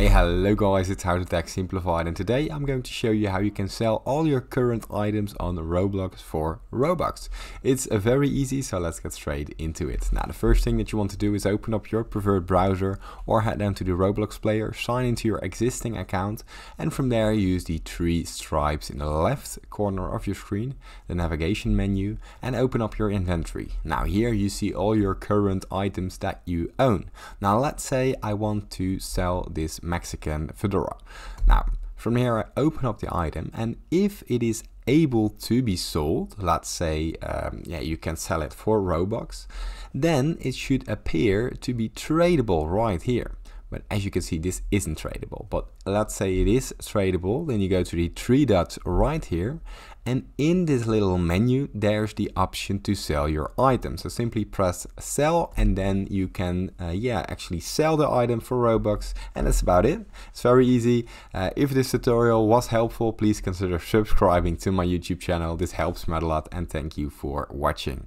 Hey, hello guys, it's How to Tech Simplified and today I'm going to show you how you can sell all your current items on Roblox for Robux. It's very easy, so let's get straight into it. Now, the first thing that you want to do is open up your preferred browser or head down to the Roblox player, sign into your existing account and from there use the three stripes in the left corner of your screen, the navigation menu and open up your inventory. Now here you see all your current items that you own. Now let's say I want to sell this Mexican fedora. Now, from here I open up the item and if it is able to be sold, let's say um, yeah, you can sell it for Robux, then it should appear to be tradable right here. But as you can see, this isn't tradable. But let's say it is tradable. Then you go to the three dots right here. And in this little menu, there's the option to sell your item. So simply press sell and then you can, uh, yeah, actually sell the item for Robux. And that's about it. It's very easy. Uh, if this tutorial was helpful, please consider subscribing to my YouTube channel. This helps me a lot and thank you for watching.